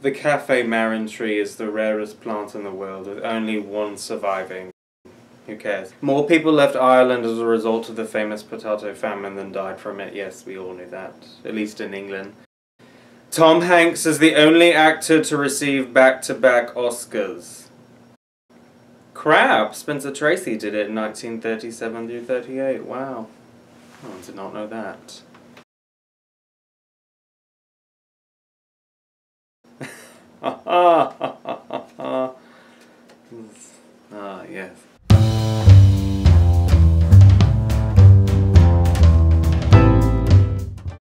The Cafe Marron tree is the rarest plant in the world, with only one surviving. Who cares? More people left Ireland as a result of the famous potato famine than died from it. Yes, we all knew that, at least in England. Tom Hanks is the only actor to receive back to back Oscars. Crap! Spencer Tracy did it in 1937 through 38. Wow. I did not know that. ah, yes.